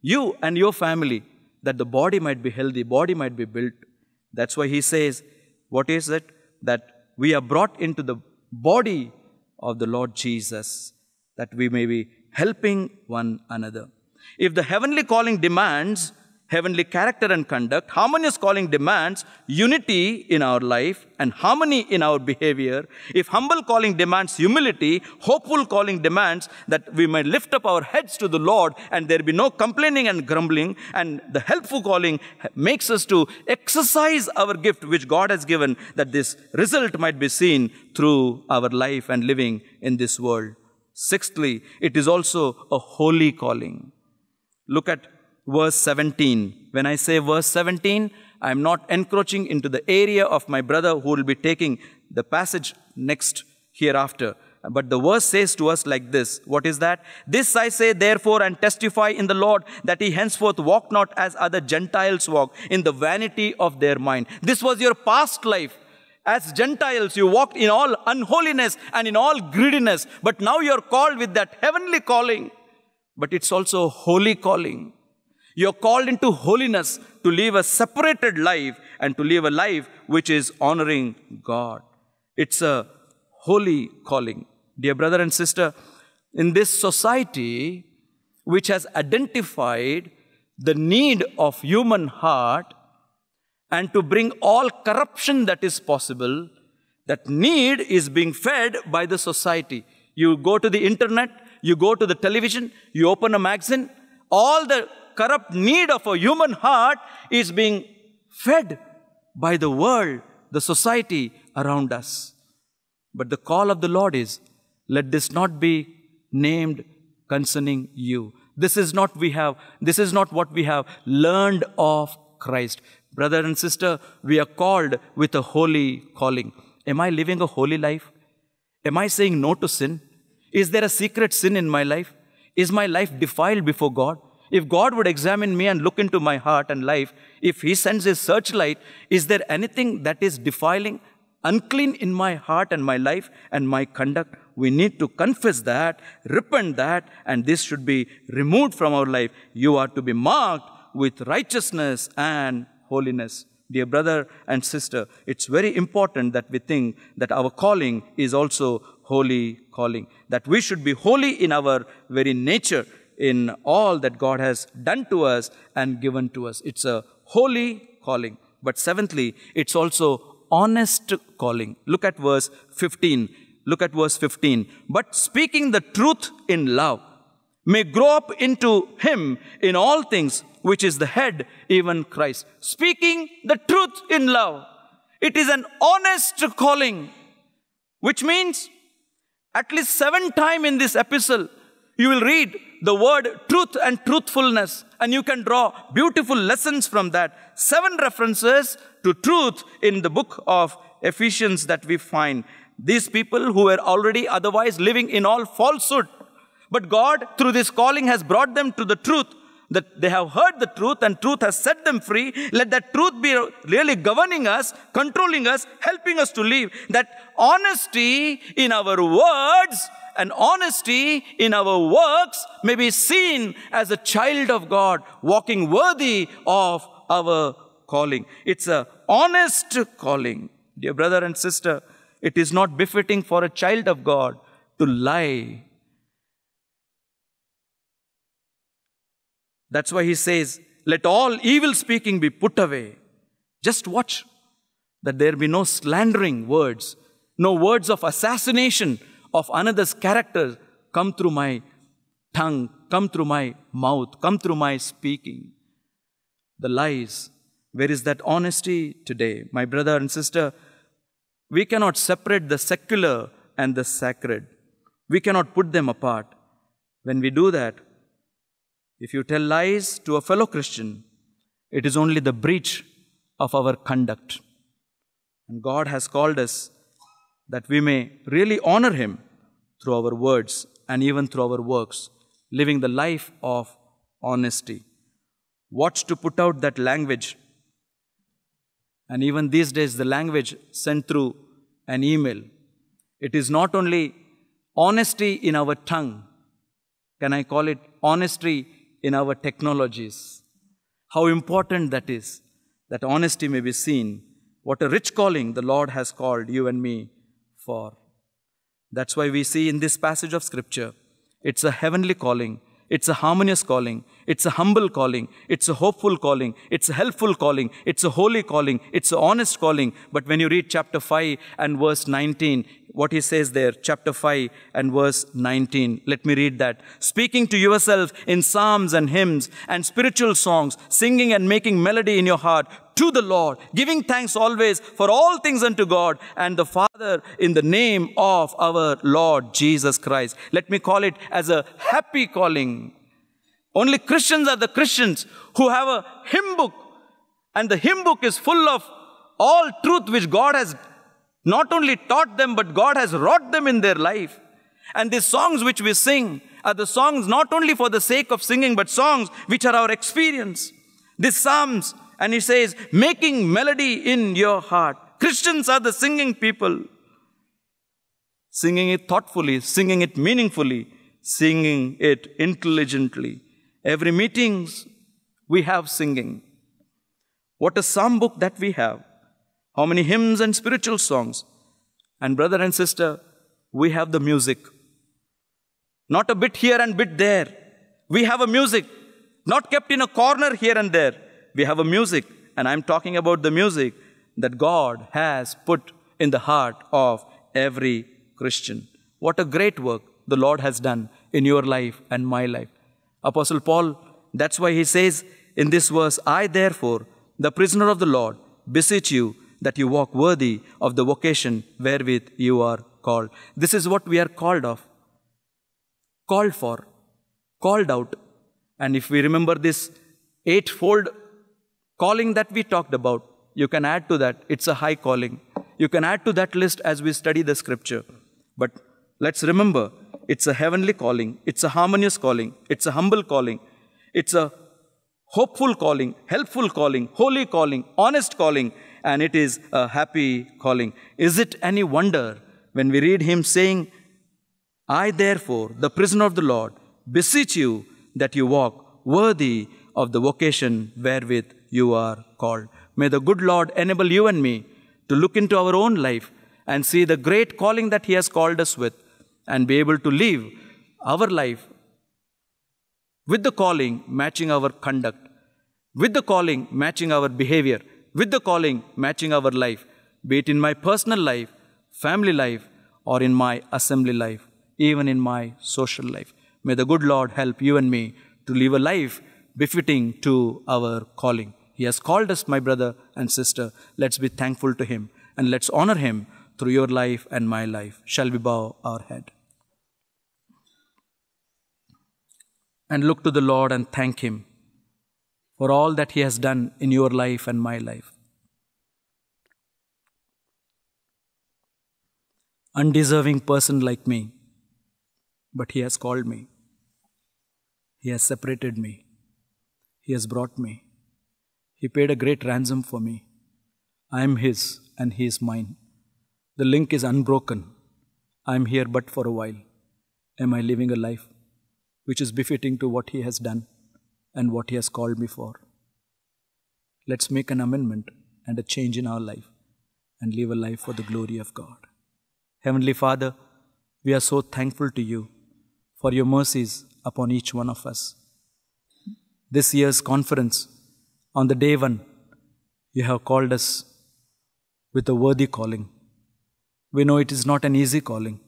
You and your family, that the body might be healthy, body might be built. That's why he says, what is it? That we are brought into the body of the Lord Jesus, that we may be helping one another. If the heavenly calling demands heavenly character and conduct. Harmonious calling demands unity in our life and harmony in our behavior. If humble calling demands humility, hopeful calling demands that we may lift up our heads to the Lord and there be no complaining and grumbling. And the helpful calling makes us to exercise our gift which God has given that this result might be seen through our life and living in this world. Sixthly, it is also a holy calling. Look at verse 17. When I say verse 17, I am not encroaching into the area of my brother who will be taking the passage next hereafter. But the verse says to us like this. What is that? This I say therefore and testify in the Lord that he henceforth walk not as other Gentiles walk in the vanity of their mind. This was your past life. As Gentiles, you walked in all unholiness and in all greediness. But now you're called with that heavenly calling. But it's also holy calling. You're called into holiness to live a separated life and to live a life which is honoring God. It's a holy calling. Dear brother and sister, in this society which has identified the need of human heart and to bring all corruption that is possible, that need is being fed by the society. You go to the internet, you go to the television, you open a magazine, all the corrupt need of a human heart is being fed by the world, the society around us. But the call of the Lord is, let this not be named concerning you. This is not we have, this is not what we have learned of Christ. Brother and sister, we are called with a holy calling. Am I living a holy life? Am I saying no to sin? Is there a secret sin in my life? Is my life defiled before God? If God would examine me and look into my heart and life, if He sends His searchlight, is there anything that is defiling, unclean in my heart and my life and my conduct? We need to confess that, repent that, and this should be removed from our life. You are to be marked with righteousness and holiness. Dear brother and sister, it's very important that we think that our calling is also holy calling, that we should be holy in our very nature in all that God has done to us and given to us. It's a holy calling. But seventhly, it's also honest calling. Look at verse 15. Look at verse 15. But speaking the truth in love may grow up into him in all things, which is the head, even Christ. Speaking the truth in love. It is an honest calling, which means at least seven times in this epistle, you will read the word truth and truthfulness, and you can draw beautiful lessons from that. Seven references to truth in the book of Ephesians that we find. These people who were already otherwise living in all falsehood, but God, through this calling, has brought them to the truth that they have heard the truth and truth has set them free. Let that truth be really governing us, controlling us, helping us to live. That honesty in our words and honesty in our works may be seen as a child of God walking worthy of our calling. It's a honest calling. Dear brother and sister, it is not befitting for a child of God to lie. That's why he says, let all evil speaking be put away. Just watch that there be no slandering words, no words of assassination of another's character come through my tongue, come through my mouth, come through my speaking. The lies. Where is that honesty today? My brother and sister, we cannot separate the secular and the sacred. We cannot put them apart. When we do that, if you tell lies to a fellow Christian, it is only the breach of our conduct. And God has called us that we may really honor Him through our words and even through our works, living the life of honesty. watch to put out that language. And even these days, the language sent through an email. It is not only honesty in our tongue, can I call it honesty in our technologies? How important that is, that honesty may be seen. What a rich calling the Lord has called you and me for. That's why we see in this passage of Scripture, it's a heavenly calling, it's a harmonious calling, it's a humble calling, it's a hopeful calling, it's a helpful calling, it's a holy calling, it's an honest calling. But when you read chapter 5 and verse 19, what he says there, chapter 5 and verse 19. Let me read that. Speaking to yourself in psalms and hymns and spiritual songs, singing and making melody in your heart to the Lord, giving thanks always for all things unto God and the Father in the name of our Lord Jesus Christ. Let me call it as a happy calling. Only Christians are the Christians who have a hymn book, and the hymn book is full of all truth which God has not only taught them, but God has wrought them in their life. And these songs which we sing are the songs not only for the sake of singing, but songs which are our experience. These psalms, and he says, making melody in your heart. Christians are the singing people. Singing it thoughtfully, singing it meaningfully, singing it intelligently. Every meetings we have singing. What a psalm book that we have. How many hymns and spiritual songs. And brother and sister, we have the music. Not a bit here and bit there. We have a music, not kept in a corner here and there. We have a music, and I'm talking about the music that God has put in the heart of every Christian. What a great work the Lord has done in your life and my life. Apostle Paul, that's why he says in this verse, I therefore, the prisoner of the Lord, beseech you that you walk worthy of the vocation wherewith you are called. This is what we are called of. Called for, called out. And if we remember this eightfold calling that we talked about, you can add to that. It's a high calling. You can add to that list as we study the scripture. But let's remember, it's a heavenly calling, it's a harmonious calling, it's a humble calling, it's a hopeful calling, helpful calling, holy calling, honest calling, and it is a happy calling. Is it any wonder when we read him saying, I therefore, the prisoner of the Lord, beseech you that you walk worthy of the vocation wherewith you are called. May the good Lord enable you and me to look into our own life and see the great calling that He has called us with and be able to live our life with the calling matching our conduct, with the calling matching our behavior, with the calling matching our life, be it in my personal life, family life, or in my assembly life, even in my social life. May the good Lord help you and me to live a life befitting to our calling. He has called us, my brother and sister. Let's be thankful to Him and let's honor Him through your life and my life. Shall we bow our head? And look to the Lord and thank Him for all that He has done in your life and my life. Undeserving person like me, but He has called me. He has separated me. He has brought me. He paid a great ransom for me. I am His and He is mine. The link is unbroken. I am here but for a while. Am I living a life which is befitting to what He has done? and what He has called me for. Let's make an amendment and a change in our life and live a life for the glory of God. Heavenly Father, we are so thankful to you for your mercies upon each one of us. This year's conference, on the day one, you have called us with a worthy calling. We know it is not an easy calling.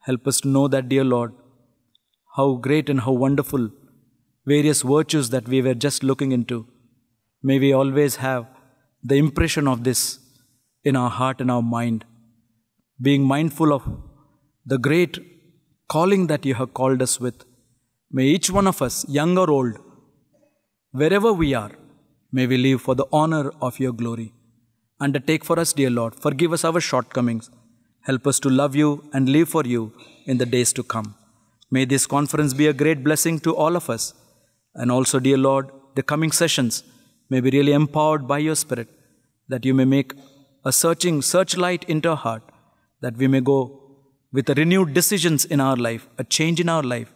Help us to know that, dear Lord, how great and how wonderful various virtues that we were just looking into. May we always have the impression of this in our heart and our mind, being mindful of the great calling that you have called us with. May each one of us, young or old, wherever we are, may we live for the honor of your glory. Undertake for us, dear Lord, forgive us our shortcomings. Help us to love you and live for you in the days to come. May this conference be a great blessing to all of us. And also, dear Lord, the coming sessions may be really empowered by your Spirit, that you may make a searching searchlight into our heart, that we may go with renewed decisions in our life, a change in our life,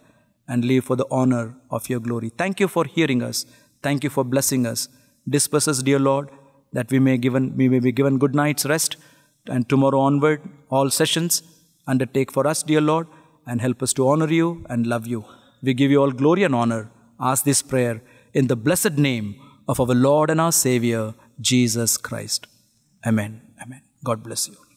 and live for the honor of your glory. Thank you for hearing us. Thank you for blessing us. Disperse us, dear Lord, that we may, given, we may be given good night's rest, and tomorrow onward, all sessions undertake for us, dear Lord, and help us to honor you and love you. We give you all glory and honor. Ask this prayer in the blessed name of our Lord and our Savior, Jesus Christ. Amen. Amen. God bless you.